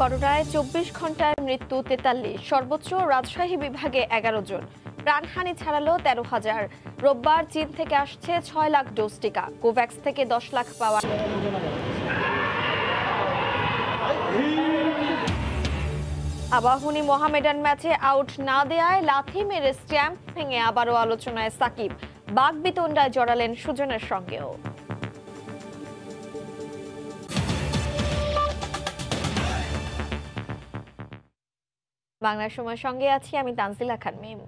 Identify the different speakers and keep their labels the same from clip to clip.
Speaker 1: করোনায় চব্বিশ ঘন্টায় মৃত্যু তেতাল্লিশ। সর্বোচ্চ রাজশাহী বিভাগে এগারো জন। প্রাণহানি ছাড়ালো তেরো হাজার। রোববার চীন থেকে আসছে ছয় লাখ ডোজ টিকা। কোভ্যাক্স থেকে দশ লাখ পাওয়া আবাহনী মোহামেডান ম্যাচে আউট না দেয়ায় লাথি মেরে স্ট্যাম্প ভেঙে আবারও আলোচনায় সাকিব। বাঘ বাগবিতণ্ডায় জড়ালেন সুজনের সঙ্গেও। বাংলার সময় সঙ্গে আছি আমি তানজিলা খান মিম।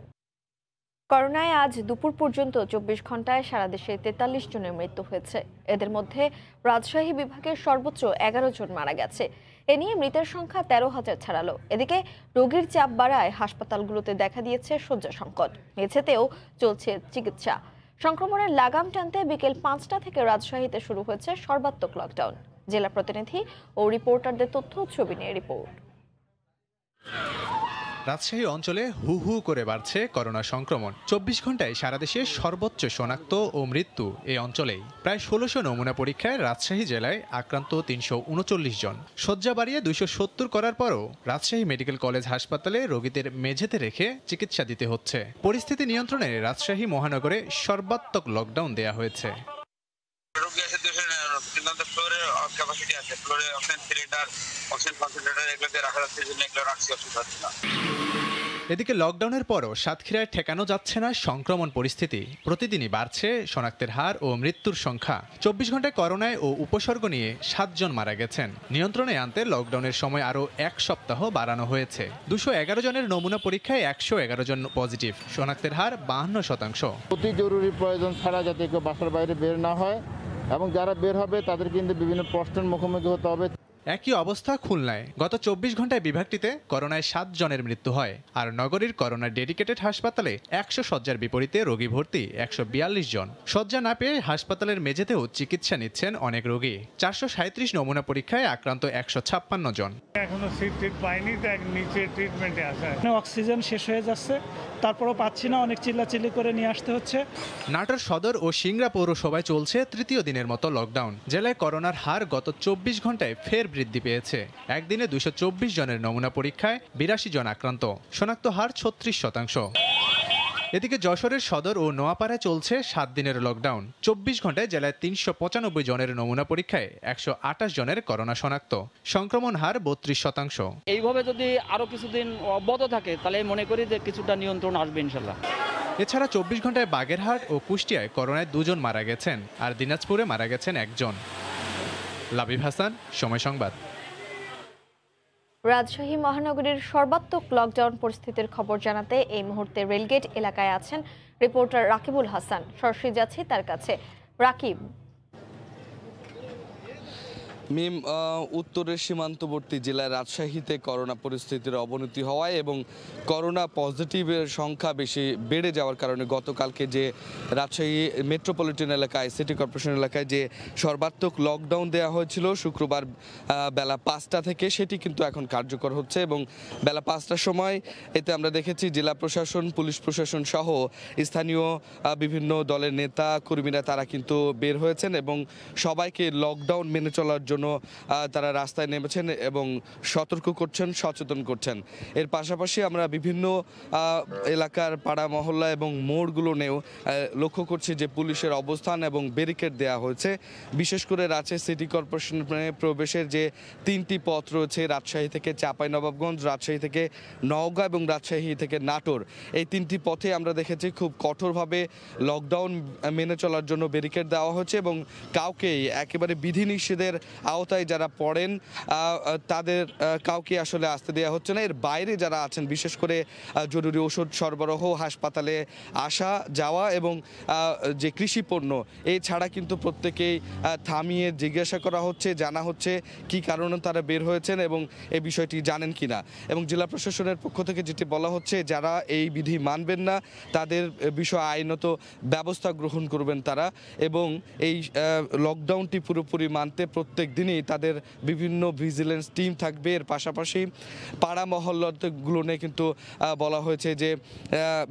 Speaker 1: করোনায় আজ দুপুর পর্যন্ত চব্বিশ ঘন্টায় সারা দেশে তেতাল্লিশ জনের মৃত্যু হয়েছে। এদের মধ্যে রাজশাহী বিভাগের সর্বোচ্চ এগারো জন মারা গেছে। এ নিয়ে মৃতের সংখ্যা তেরো হাজার ছাড়ালো। এদিকে রোগীর চাপ বাড়ায় হাসপাতালগুলোতে দেখা দিয়েছে শয্যা সংকট মেঝেতেও চলছে চিকিৎসা। সংক্রমণের লাগাম টানতে বিকেল পাঁচটা থেকে রাজশাহীতে শুরু হয়েছে সর্বাত্মক লকডাউন জেলা প্রতিনিধি ও রিপোর্টারদের তথ্য ছবি নিয়ে রিপোর্ট
Speaker 2: রাজশাহী অঞ্চলে হু হু করে বাড়ছে করোনা সংক্রমণ। চব্বিশ ঘন্টায় সারা দেশে সর্বোচ্চ শনাক্ত ও মৃত্যু এই অঞ্চলেই। প্রায় ষোলোশো নমুনা পরীক্ষায় রাজশাহী জেলায় আক্রান্ত তিনশো উনচল্লিশ জন। শয্যা বাড়িয়ে দুইশো সত্তর করার পরও রাজশাহী মেডিকেল কলেজ হাসপাতালে রোগীদের মেঝেতে রেখে চিকিৎসা দিতে হচ্ছে। পরিস্থিতি নিয়ন্ত্রণে রাজশাহী মহানগরে সর্বাত্মক লকডাউন দেয়া হয়েছে
Speaker 3: রোগী আছে দুশো নিরানব্বই কিন্তু আমাদের ফ্লোরে ক্যাপাসিটি আছে। ফ্লোরে অক্সিজেন সিলিন্ডার অক্সিজেন কনসেন্ট্রেটার এগুলোতে রাখা যাচ্ছে জন্য এগুলো রাখছি অসুবিধা হচ্ছে না
Speaker 2: এদিকে লকডাউনের পরও সাতক্ষীরায় ঠেকানো যাচ্ছে না সংক্রমণ পরিস্থিতি। প্রতিদিনই বাড়ছে শনাক্তের হার ও মৃত্যুর সংখ্যা। চব্বিশ ঘন্টায় করোনায় ও উপসর্গ নিয়ে সাতজন মারা গেছেন। নিয়ন্ত্রণে আনতে লকডাউনের সময় আরও এক সপ্তাহ বাড়ানো হয়েছে। দুশো এগারো জনের নমুনা পরীক্ষায় একশো এগারো জন পজিটিভ শনাক্তের হার বাহান্ন শতাংশ।
Speaker 4: অতি জরুরি প্রয়োজন ছাড়া যাতে কেউ বাসার বাইরে বের না হয়। এবং যারা বের হবে তাদের কিন্তু বিভিন্ন প্রশ্নের মুখোমুখি হতে হবে।
Speaker 2: একই অবস্থা খুলনায়। গত চব্বিশ ঘন্টায় বিভাগটিতে করোনায় সাত জনের মৃত্যু হয় আর নগরীর করোনা ডেডিকেটেড হাসপাতালে একশো শয্যার বিপরীতে রোগী ভর্তি একশো বিয়াল্লিশ জন। শয্যা না পেয়ে হাসপাতালের মেঝেতেও চিকিৎসা নিচ্ছেন অনেক রোগী। চারশো সাঁত্রিশ নমুনা পরীক্ষায় আক্রান্ত একশো ছাপ্পান্ন জন।
Speaker 5: এখনও সিট টিট পাইনি নিচে ট্রিটমেন্টে আছে।
Speaker 6: এখানে অক্সিজেন শেষ হয়ে যাচ্ছে তারপরও পাচ্ছি না অনেক চিল্লাচিল্লি করে নিয়ে আসতে হচ্ছে।
Speaker 2: নাটোর সদর ও সিংড়া পৌরসভায় চলছে তৃতীয় দিনের মতো লকডাউন জেলায় করোনার হার গত চব্বিশ ঘন্টায় ফের বৃদ্ধি পেয়েছে। একদিনে দুশো চব্বিশ জনের নমুনা পরীক্ষায় বিরাশি জন আক্রান্ত। শনাক্ত হার ছত্রিশ শতাংশ। এদিকে যশোরের সদর ও নোয়াপাড়ায় চলছে সাত দিনের লকডাউন চব্বিশ ঘন্টায় জেলায় তিনশো পঁচানব্বই জনের নমুনা পরীক্ষায় একশো আঠাশ জনের করোনা শনাক্ত। সংক্রমণ হার বত্রিশ শতাংশ।
Speaker 7: এইভাবে যদি আরও কিছুদিন অব্যাহত থাকে তাহলে মনে করি যে কিছুটা নিয়ন্ত্রণ আসবে ইনশাল্লাহ
Speaker 2: এছাড়া চব্বিশ ঘন্টায় বাগেরহাট ও কুষ্টিয়ায় করোনায় দুজন মারা গেছেন আর দিনাজপুরে মারা গেছেন একজন। লাবিব হাসান, সময় সংবাদ।
Speaker 1: রাজশাহী মহানগরীর সর্বাত্মক লকডাউন পরিস্থিতির খবর জানাতে এই মুহূর্তে রেলগেট এলাকায় আছেন রিপোর্টার রাকিবুল হাসান। সরাসরি যাচ্ছি তার কাছে। রাকিব
Speaker 8: মিম উত্তরের সীমান্তবর্তী জেলায় রাজশাহীতে করোনা পরিস্থিতির অবনতি হওয়ায় এবং করোনা পজিটিভের সংখ্যা বেশি বেড়ে যাওয়ার কারণে গতকালকে যে রাজশাহী মেট্রোপলিটন এলাকায়, সিটি কর্পোরেশন এলাকায় যে সর্বাত্মক লকডাউন দেওয়া হয়েছিল, শুক্রবার বেলা পাঁচটা থেকে সেটি কিন্তু এখন কার্যকর হচ্ছে এবং বেলা পাঁচটার সময় এতে আমরা দেখেছি জেলা প্রশাসন, পুলিশ প্রশাসন সহ স্থানীয় বিভিন্ন দলের নেতা, কর্মীরা তারা কিন্তু বের হয়েছেন এবং সবাইকে লকডাউন মেনে চলার জন্য আহ, তারা রাস্তায় নেমেছেন এবং সতর্ক করছেন সচেতন করছেন। এর পাশাপাশি আমরা বিভিন্ন এলাকার পাড়া মহল্লা এবং মোড়গুলো নেও লক্ষ্য করছি যে পুলিশের অবস্থান এবং ব্যারিকেড দেওয়া হয়েছে। বিশেষ করে রাজশাহী সিটি কর্পোরেশনে প্রবেশের যে তিনটি পথ রয়েছে রাজশাহী থেকে চাঁপাইনবাবগঞ্জ রাজশাহী থেকে নওগাঁ এবং রাজশাহী থেকে নাটোর এই তিনটি পথে আমরা দেখেছি খুব কঠোরভাবে লকডাউন মেনে চলার জন্য ব্যারিকেড দেওয়া হয়েছে এবং কাউকে একেবারে বিধিনিষেধের আওতায় যারা পড়েন তাদের কাউকে আসলে আসতে দেওয়া হচ্ছে না। এর বাইরে যারা আছেন, বিশেষ করে জরুরি ওষুধ সরবরাহ, হাসপাতালে আসা, যাওয়া এবং যে কৃষি পণ্য এছাড়া কিন্তু প্রত্যেকেই থামিয়ে জিজ্ঞাসা করা হচ্ছে, জানা হচ্ছে কি কারণে তারা বের হয়েছেন এবং এই বিষয়টি জানেন কিনা। এবং জেলা প্রশাসনের পক্ষ থেকে যেটি বলা হচ্ছে, যারা এই বিধি মানবেন না, তাদের বিষয়ে আইনত ব্যবস্থা গ্রহণ করবেন তারা এবং এই লকডাউনটি পুরোপুরি মানতে প্রত্যেক দিনই তাদের বিভিন্ন ভিজিলেন্স টিম থাকবে। এর পাশাপাশি পাড়া মহল্লাগুলো নিয়ে কিন্তু বলা হয়েছে যে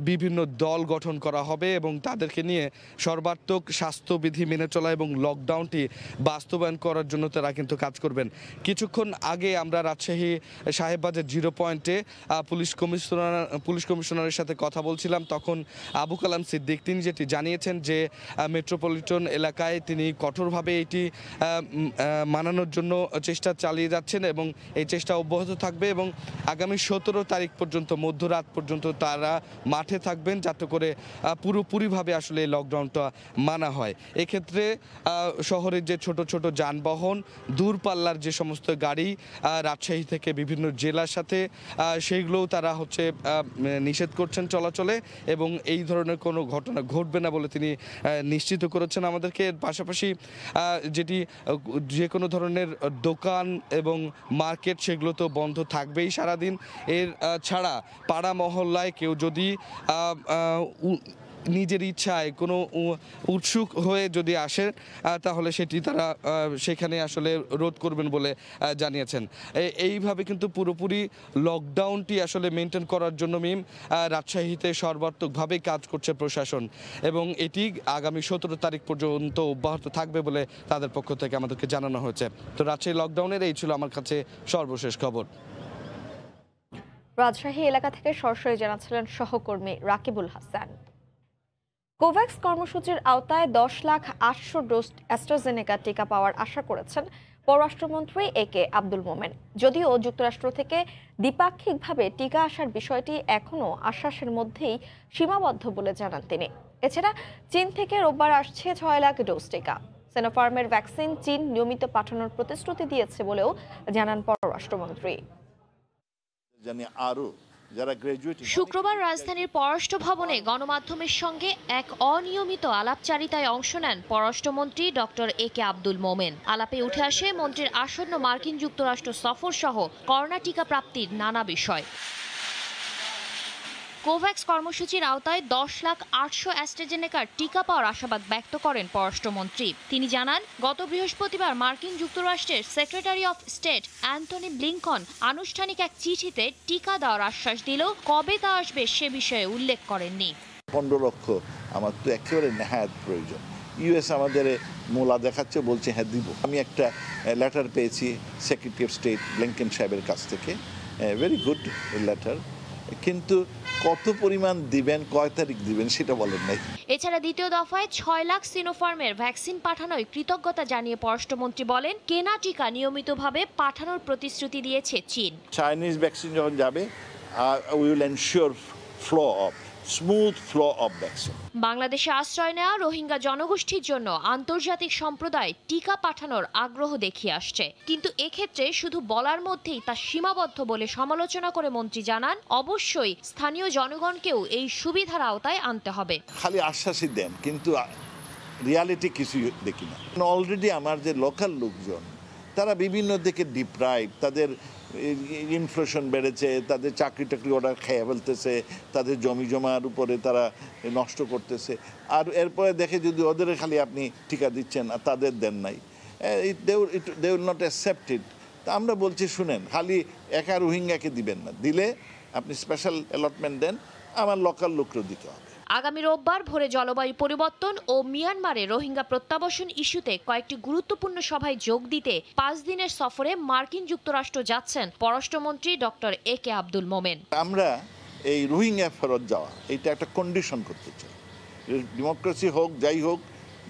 Speaker 8: বিভিন্ন দল গঠন করা হবে এবং তাদেরকে নিয়ে সর্বাত্মক স্বাস্থ্যবিধি মেনে চলা এবং লকডাউনটি বাস্তবায়ন করার জন্য তারা কিন্তু কাজ করবেন। কিছুক্ষণ আগে আমরা রাজশাহী সাহেববাজার জিরো পয়েন্টে পুলিশ কমিশনার, পুলিশ কমিশনারের সাথে কথা বলছিলাম। তখন আবু কালাম সিদ্দিক, তিনি যেটি জানিয়েছেন যে মেট্রোপলিটন এলাকায় তিনি কঠোরভাবে এটি মানানোর জন্য চেষ্টা চালিয়ে যাচ্ছেন এবং এই চেষ্টা অব্যাহত থাকবে এবং আগামী সতেরো তারিখ পর্যন্ত, মধ্যরাত পর্যন্ত তারা মাঠে থাকবেন যাতে করে পুরোপুরিভাবে আসলে লকডাউনটা মানা হয়। এক্ষেত্রে শহরের যে ছোট ছোট যানবাহন, দূরপাল্লার যে সমস্ত গাড়ি রাজশাহী থেকে বিভিন্ন জেলার সাথে সেইগুলোও তারা হচ্ছে নিষেধ করছেন চলাচলে এবং এই ধরনের কোনো ঘটনা ঘটবে না বলে তিনি নিশ্চিত করেছেন আমাদেরকে। এর পাশাপাশি যেটি যে কোনো ধরনের দোকান এবং মার্কেট সেগুলো তো বন্ধ থাকবেই সারাদিন। এর ছাড়া পাড়া মহল্লায় কেউ যদি নিজের ইচ্ছায় কোনো উৎসুক হয়ে যদি আসে তাহলে সেটি তারা সেখানে আসলে রোধ করবেন বলে জানিয়েছেন। এইভাবে কিন্তু পুরোপুরি লকডাউনটি আসলে মেনটেন করার জন্য মিম রাজশাহীতে সর্বাত্মকভাবে কাজ করছে প্রশাসন এবং এটি আগামী সতেরো তারিখ পর্যন্ত অব্যাহত থাকবে বলে তাদের পক্ষ থেকে আমাদেরকে জানানো হয়েছে। তো রাজশাহী লকডাউনের এই ছিল আমার কাছে সর্বশেষ খবর।
Speaker 1: রাজশাহী এলাকা থেকে সরাসরি জানাচ্ছিলেন সহকর্মী রাকিবুল হাসান। কোভ্যাক্স কর্মসূচির আওতায় দশ লাখ আটশো ডোজ অ্যাস্ট্রাজেনেকা টিকা পাওয়ার আশা করেছেন পররাষ্ট্রমন্ত্রী এ কে আব্দুল মোমেন। যদিও যুক্তরাষ্ট্র থেকে দ্বিপাক্ষিকভাবে টিকা আসার বিষয়টি এখনও আশ্বাসের মধ্যেই সীমাবদ্ধ বলে জানান তিনি। এছাড়া চীন থেকে রোববার আসছে ছয় লাখ ডোজ টিকা। সেনোফার্মের ভ্যাকসিন চীন নিয়মিত পাঠানোর প্রতিশ্রুতি দিয়েছে বলেও জানান পররাষ্ট্রমন্ত্রী।
Speaker 9: জানি আরও যারা গ্রাজুয়েট
Speaker 10: শুক্রবার রাজধানীর পররাষ্ট্র ভবনে গণমাধ্যমের সঙ্গে এক অনিয়মিত আলাপচারিতায় অংশ নেন পররাষ্ট্রমন্ত্রী ডক্টর এ কে আব্দুল মোমেন। আলাপে উঠে আসে মন্ত্রীর আসন্ন মার্কিন যুক্তরাষ্ট্র সফর সহ করোনা টিকা প্রাপ্তির নানা বিষয়। কোভ্যাক্স কর্মসূচির আওতায় দশ লাখ আটশো অ্যাস্ট্রাজেনেকার টিকা পাওয়ার আশাবাদ ব্যক্ত করেন পররাষ্ট্রমন্ত্রী। তিনি জানান, গত বৃহস্পতিবার মার্কিন যুক্তরাষ্ট্রের secretary of state Antony Blinken আনুষ্ঠানিক এক চিঠিতে টিকা দেওয়ার আশ্বাস দিলেও কবে তা আসবে সে বিষয়ে উল্লেখ করেননি।
Speaker 9: পনেরো লক্ষ, আমার তো একেবারে নেহায়াত প্রয়োজন। ইউএস আমাদের মোলা দেখাচ্ছে, বলছে হ্যাঁ দিব। আমি একটা লেটার পেয়েছি সেক্রেটারি অফ স্টেট ব্লিংকেন সাহেবের কাছ থেকে ভেরি গুড লেটার কিন্তু কত পরিমাণ দিবেন কয় তারিখ দিবেন সেটা বলেন নাই।
Speaker 10: এছাড়া দ্বিতীয় দফায় ছয় লাখ সিনোফার্মের ভ্যাকসিন পাঠানোয় কৃতজ্ঞতা জানিয়ে পররাষ্ট্রমন্ত্রী বলেন কেনা টিকা নিয়মিতভাবে পাঠানোর প্রতিশ্রুতি দিয়েছে চীন।
Speaker 9: চাইনিজ ভ্যাকসিন যখন যাবে will ensure flow of smooth flow of vaccine
Speaker 10: বাংলাদেশে আশ্রয় নেওয়া রোহিঙ্গা জনগোষ্ঠীর জন্য আন্তর্জাতিক সম্প্রদায় টিকা পাঠানোর আগ্রহ দেখিয়ে আসছে। কিন্তু এক্ষেত্রে শুধু বলার মধ্যেই তা সীমাবদ্ধ বলে সমালোচনা করে মন্ত্রী জানান অবশ্যই স্থানীয় জনগণকেও এই সুবিধার আওতায় আনতে হবে।
Speaker 9: খালি আশ্বাসই দেন কিন্তু রিয়ালিটি কিছুই দেখি না। অলরেডি আমার যে লোকাল লোকজন তারা বিভিন্ন দিকে ডিপ্রাইভ তাদের ইনফ্লেশন বেড়েছে, তাদের চাকরি টাকরি অর্ডার খেয়ে ফেলতেছে, তাদের জমি জমার উপরে তারা নষ্ট করতেছে। আর এরপরে দেখে যদি ওদের খালি আপনি ঠিকা দিচ্ছেন, আর তাদের দেন নাই। They will not accept it তা আমরা বলছি, শুনেন, খালি একা রোহিঙ্গাকে দিবেন না। দিলে আপনি স্পেশাল অ্যালটমেন্ট দেন, আমার লোকাল লোককেও দিতে হবে।
Speaker 10: আগামী রোববার ভোরে জলবায়ু পরিবর্তন ও মিয়ানমারে রোহিঙ্গা প্রত্যাবাসন ইস্যুতে কয়েকটি গুরুত্বপূর্ণ সভায় যোগ দিতে পাঁচ দিনের সফরে মার্কিন যুক্তরাষ্ট্র যাচ্ছেন পররাষ্ট্রমন্ত্রী ডক্টর এ কে আব্দুল মোমেন।
Speaker 9: আমরা এই রোহিঙ্গা ফেরত যাওয়া এটা একটা কন্ডিশন করতে চাই। ডেমোক্রেসি হোক যাই হোক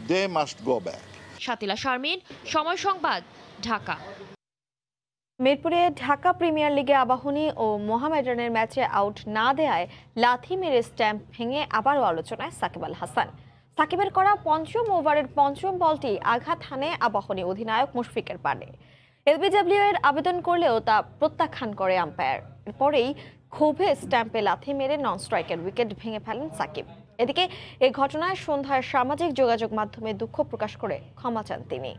Speaker 9: they must go back
Speaker 10: Shatila Sharmin Somoy Sangbad Dhaka.
Speaker 1: মিরপুরে ঢাকা প্রিমিয়ার লিগে আবাহনী ও মোহামেডানের ম্যাচে আউট না দেয়ায় লাথি মেরে স্ট্যাম্প ভেঙে আবারও আলোচনায় সাকিব আল হাসান। সাকিবের করা পঞ্চম ওভারের পঞ্চম বলটি আঘাত হানে আবাহনী অধিনায়ক মুশফিকের পানে। এলবিডব্লিউ এর আবেদন করলেও তা প্রত্যাখ্যান করে আম্পায়ার। এরপরেই ক্ষোভে স্ট্যাম্পে লাথি মেরে নন স্ট্রাইকের উইকেট ভেঙে ফেলেন সাকিব। এদিকে এ ঘটনায় সন্ধ্যায় সামাজিক যোগাযোগ মাধ্যমে দুঃখ প্রকাশ করে ক্ষমা চান তিনি।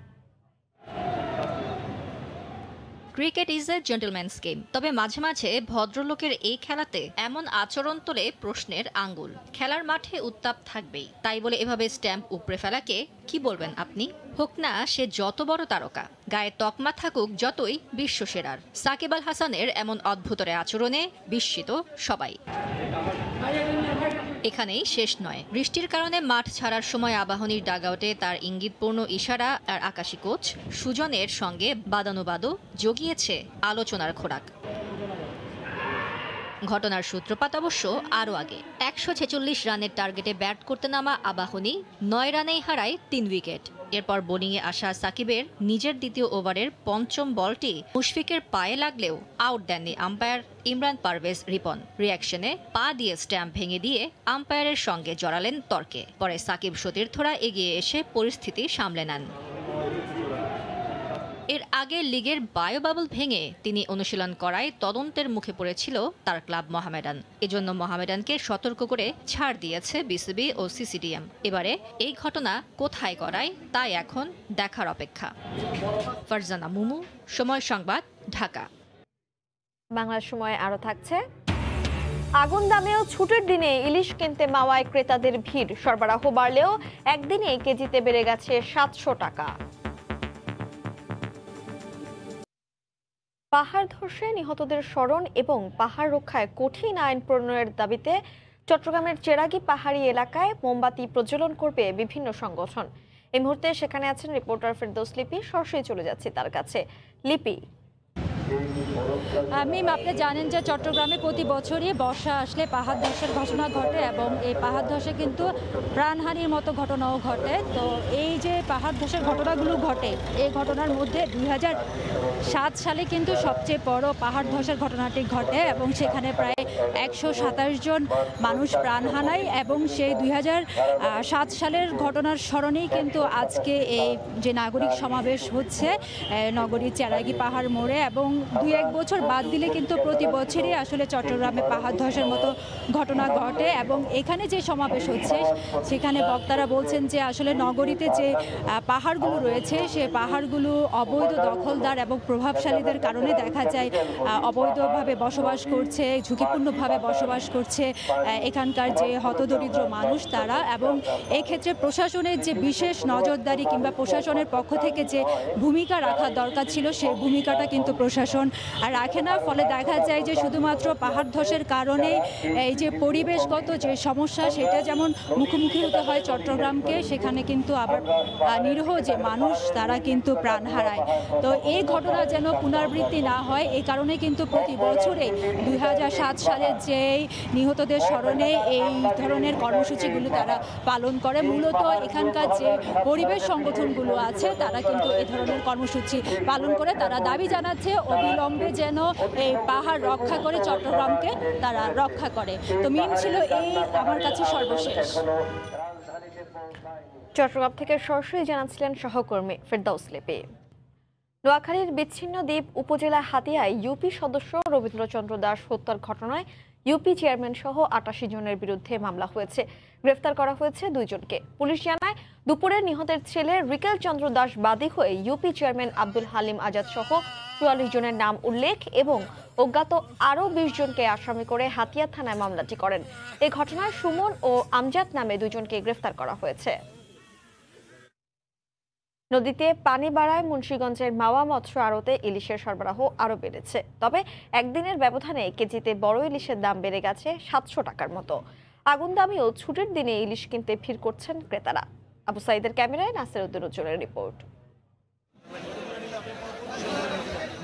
Speaker 11: Cricket is a gentleman's game. তবে মাঝে মাঝে ভদ্রলোকের এই খেলাতে এমন আচরণ তোলে প্রশ্নের আঙ্গুল। খেলার মাঠে উত্তাপ থাকবেই। তাই বলে এভাবে স্ট্যাম্প উপড়ে ফেলাকে কি বলবেন আপনি? হোক না, সে যত বড় তারকা, গায়ে তকমা থাকুক যতই বিশ্ব সেরার। সাকিব আল হাসানের এমন অদ্ভুতরে আচরণে বিস্মিত সবাই। এখানেই শেষ নয়। বৃষ্টির কারণে মাঠ ছাড়ার সময় আবাহনীর ডাগাউটে তার ইঙ্গিতপূর্ণ ইশারা আর আকাশী কোচ সুজনের সঙ্গে বাদানুবাদও জগিয়েছে আলোচনার খোরাক। ঘটনার সূত্রপাত অবশ্য আরও আগে। একশো ছেচল্লিশ রানের টার্গেটে ব্যাট করতে নামা আবাহনী নয় রানেই হারায় তিন উইকেট। এরপর বোলিংয়ে আসা সাকিবের নিজের দ্বিতীয় ওভারের পঞ্চম বলটি মুশফিকের পায়ে লাগলেও আউট দেননি আম্পায়ার ইমরান পারভেজ রিপন। রিয়াকশনে পা দিয়ে স্ট্যাম্প ভেঙে দিয়ে আম্পায়ারের সঙ্গে জড়ালেন তর্কে। পরে সাকিব সতীর্থরা এগিয়ে এসে পরিস্থিতি সামলে নেন। এর আগে লিগের বায়ো বাবল ভেঙে তিনি অনুশীলন করায় তদন্তের মুখে পড়েছিল তার ক্লাব মোহামেডান। এজন্য মোহামেডানকে সতর্ক করে ছাড় দিয়েছে বিসিবি ও সিসিডিএম। এবারে এই ঘটনা কোথায় করায় তাই এখন দেখার অপেক্ষা। ফারজানা মুমু, সময় সংবাদ, ঢাকা।
Speaker 1: বাংলার সময় আরও থাকছে। আগুন দামেও ছুটির দিনে ইলিশ কিনতে মাওয়ায় ক্রেতাদের ভিড়। সরবরাহ বাড়লেও একদিনে কেজিতে বেড়ে গেছে সাতশো টাকা। পাহাড় ধসে নিহতদের স্মরণ এবং পাহাড় রক্ষায় কঠিন আইন প্রণয়নের দাবিতে চট্টগ্রামের চেরাগি পাহাড়ি এলাকায় মোমবাতি প্রজ্বলন করবে বিভিন্ন সংগঠন। এই মুহূর্তে সেখানে আছেন রিপোর্টার ফেরদৌস লিপি, সরাসরি চলে যাচ্ছি তার কাছে। লিপি
Speaker 12: মিম আপনি জানেন যে চট্টগ্রামে প্রতি বছরই বর্ষা আসলে পাহাড় ধসের ঘটনা ঘটে এবং এই পাহাড় ধসে কিন্তু প্রাণহানির মতো ঘটনাও ঘটে। তো এই যে পাহাড় ধসের ঘটনাগুলো ঘটে, এই ঘটনার মধ্যে দুই সালে কিন্তু সবচেয়ে বড় পাহাড় ধসের ঘটনাটি ঘটে এবং সেখানে প্রায় একশো সাতাশ জন মানুষ প্রাণ হারায় এবং সেই দুই সালের ঘটনার স্মরণেই কিন্তু আজকে এই যে নাগরিক সমাবেশ হচ্ছে নগরীর চেরাগি পাহাড় মোড়ে এবং দুই এক বছর বাদ দিলে কিন্তু প্রতি বছরই আসলে চট্টগ্রামে পাহাড় ধসের মতো ঘটনা ঘটে এবং এখানে যে সমাবেশ হচ্ছে, সেখানে বক্তারা বলছেন যে আসলে নগরীতে যে পাহাড়গুলো রয়েছে, সে পাহাড়গুলো অবৈধ দখলদার এবং প্রভাবশালীদের কারণে দেখা যায় অবৈধভাবে বসবাস করছে, ঝুঁকিপূর্ণভাবে বসবাস করছে এখানকার যে হতদরিদ্র মানুষ তারা এবং এই ক্ষেত্রে প্রশাসনের যে বিশেষ নজরদারি কিংবা প্রশাসনের পক্ষ থেকে যে ভূমিকা রাখা দরকার ছিল, সেই ভূমিকাটা কিন্তু প্রশাসন রাখে না, ফলে দেখা যায় যে শুধুমাত্র পাহাড় ধসের কারণে এই যে পরিবেশগত যে সমস্যা, সেটা যেমন মুখোমুখি হতে হয় চট্টগ্রামকে, সেখানে কিন্তু আবার নিরীহ যে মানুষ, তারা কিন্তু প্রাণ হারায়। তো এই ঘটনা যেন পুনরাবৃত্তি না হয় এই কারণে কিন্তু প্রতি বছরে দুই সালের যেই নিহতদের স্মরণে এই ধরনের কর্মসূচিগুলো তারা পালন করে। মূলত এখানকার যে পরিবেশ সংগঠনগুলো আছে, তারা কিন্তু এই ধরনের কর্মসূচি পালন করে। তারা দাবি জানাচ্ছে, অবিলম্বে যেন এই পাহাড় রক্ষা করে, চট্টগ্রামকে তারা রক্ষা করে। তো মিম ছিল এই আমার কাছে সর্বশেষ।
Speaker 1: চট্টগ্রাম থেকে সরাসরি জানাচ্ছিলেন সহকর্মী ফেরদাউস লিপি। নোয়াখালীর বিচ্ছিন্ন দ্বীপ উপজেলা হাতিয়ায় ইউপি সদস্য রবীন্দ্রচন্দ্র দাস হত্যার ঘটনায় ইউপি চেয়ারম্যান সহ আটাশি জনের বিরুদ্ধে মামলা হয়েছে। গ্রেফতার করা হয়েছে দুইজনকে। পুলিশ জানায়, দুপুরে নিহতের ছেলে রিকেল চন্দ্র দাস বাদী হয়ে ইউপি চেয়ারম্যান আব্দুল হালিম আজাদ সহ চুয়াল্লিশ জনের নাম উল্লেখ এবং অজ্ঞাত আরও বিশ জনকে আসামি করে হাতিয়া থানায় মামলাটি করেন। এই ঘটনায় সুমন ও আমজাদ নামে দুজনকে গ্রেফতার করা হয়েছে। নদীতে পানি বাড়ায় মুন্সীগঞ্জের মাওয়া মৎস্য আড়তে ইলিশের সরবরাহ আরও বেড়েছে। তবে একদিনের ব্যবধানে কেজিতে বড় ইলিশের দাম বেড়ে গেছে সাতশো টাকার মতো। আগুন দামেও ছুটির দিনে ইলিশ কিনতে ভিড় করছেন ক্রেতারা। আবু সাইদের ক্যামেরায় নাসির উদ্দিন রিপোর্ট।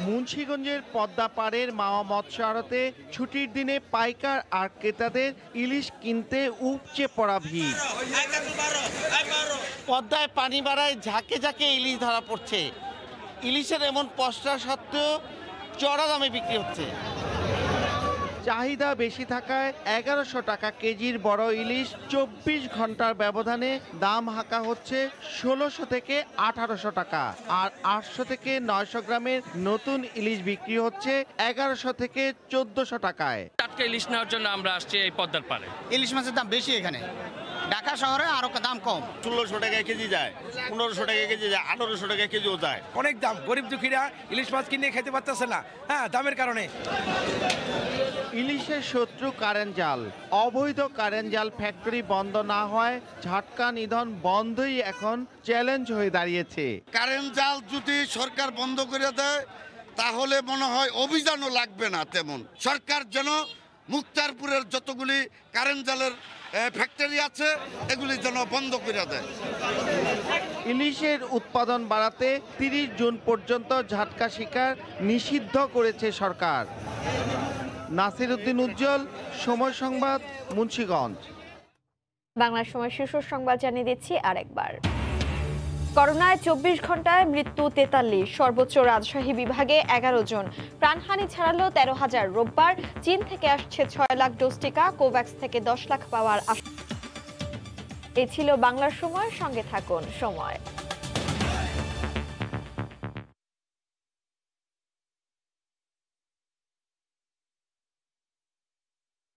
Speaker 13: মুন্সীগঞ্জের পদ্মা পাড়ের মাওয়া মৎস্যারতে ছুটির দিনে পাইকার আর ক্রেতাদের ইলিশ কিনতে উপচে পড়া ভিড়। পদ্মায় পানি বাড়ায় ঝাঁকে ঝাঁকে ইলিশ ধরা পড়ছে। ইলিশের এমন পশ্চা সত্ত্বেও চড়া দামে বিক্রি হচ্ছে। চাহিদা বেশি থাকায় এগারোশো টাকা কেজির বড় ইলিশ চব্বিশ ঘণ্টার ব্যবধানে দাম হাঁকা হচ্ছে ষোলোশো থেকে আঠারোশো টাকা। আর আটশো থেকে নয়শো গ্রামের নতুন ইলিশ বিক্রি হচ্ছে এগারোশো থেকে চোদ্দশো টাকায়।
Speaker 14: টাটকা ইলিশ নেওয়ার জন্য আমরা আসছি এই পদ্মার পাড়ে।
Speaker 15: ইলিশ মাছের দাম বেশি এখানে?
Speaker 14: ঢাকা শহরে আরও দাম কম।
Speaker 15: ষোলোশো টাকা কেজি যায় পনেরোশো টাকা কেজি যায় আঠারোশো টাকা কেজিও যায়।
Speaker 16: অনেক দাম গরিব দুঃখীরা ইলিশ মাছ কিনে খেতে পারতেছে না। হ্যাঁ দামের কারণে।
Speaker 13: ইলিশের শত্রু কারেন্ট জাল। অবৈধ কারেন্ট জাল ফ্যাক্টরি বন্ধ না হয় ঝাটকা নিধন বন্ধই এখন চ্যালেঞ্জ হয়ে দাঁড়িয়েছে।
Speaker 17: কারেন্ট জাল যদি সরকার বন্ধ করে দেয় তাহলে মনে হয় অভিযানও লাগবে না তেমন। সরকার যেন মুক্তারপুরের যতগুলি কারেন্ট জালের ফ্যাক্টরি আছে এগুলি যেন বন্ধ করে দেয়।
Speaker 13: ইলিশের উৎপাদন বাড়াতে তিরিশ জুন পর্যন্ত ঝাটকা শিকার নিষিদ্ধ করেছে সরকার। নাসির উদ্দিন উজ্জ্বল সময় সংবাদ মুন্সীগঞ্জ।
Speaker 1: বাংলা সময় শীর্ষ সংবাদ জানিয়ে দিচ্ছি আরেকবার। করোনায় চব্বিশ ঘন্টায় মৃত্যু তেতাল্লিশ। সর্বোচ্চ রাজশাহী বিভাগে এগারো জন। প্রাণহানি ছাড়ালো তেরো হাজার। রোববার চীন থেকে আসছে ছয় লাখ ডোজ টিকা, কোভ্যাক্স থেকে দশ লাখ পাওয়ার আশা। এ ছিল বাংলার সময়। সঙ্গে থাকুন সময়।